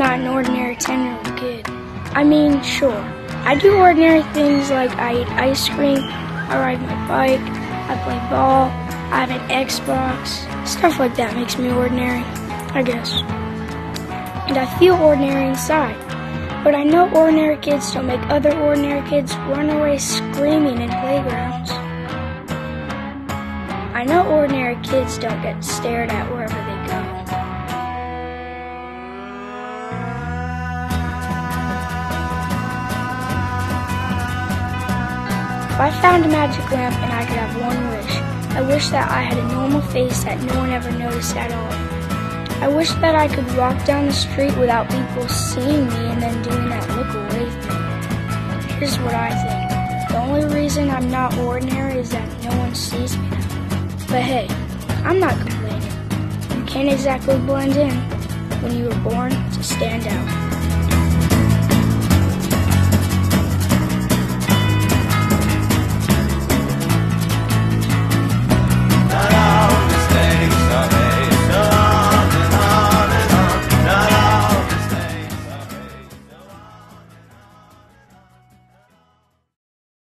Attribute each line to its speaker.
Speaker 1: ordinary 10 year old kid. I mean, sure, I do ordinary things like I eat ice cream, I ride my bike, I play ball, I have an Xbox. Stuff like that makes me ordinary, I guess. And I feel ordinary inside. But I know ordinary kids don't make other ordinary kids run away screaming in playgrounds. I know ordinary kids don't get stared at wherever they go. If I found a magic lamp and I could have one wish, I wish that I had a normal face that no one ever noticed at all. I wish that I could walk down the street without people seeing me and then doing that look away thing. Here's what I think. The only reason I'm not ordinary is that no one sees me now. But hey, I'm not complaining. You can't exactly blend in when you were born to stand out.